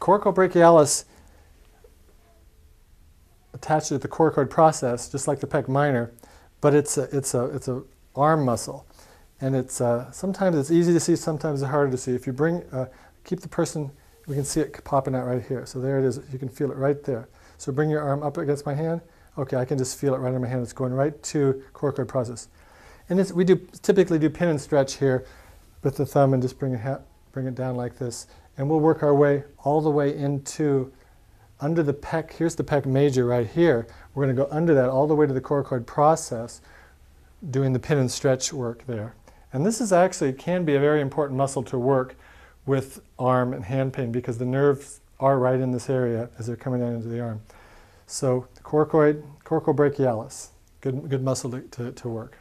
coracobrachialis attached to the coracoid process, just like the pec minor, but it's a, it's a, it's a arm muscle. And it's, uh, sometimes it's easy to see, sometimes it's harder to see. If you bring, uh, keep the person, we can see it popping out right here. So there it is, you can feel it right there. So bring your arm up against my hand. Okay, I can just feel it right in my hand. It's going right to coracoid process. And we do typically do pin and stretch here with the thumb and just bring it, bring it down like this. And we'll work our way all the way into under the pec. Here's the pec major right here. We're going to go under that all the way to the coracoid process, doing the pin and stretch work there. And this is actually can be a very important muscle to work with arm and hand pain because the nerves are right in this area as they're coming down into the arm. So the coracoid, coracobrachialis, good, good muscle to, to, to work.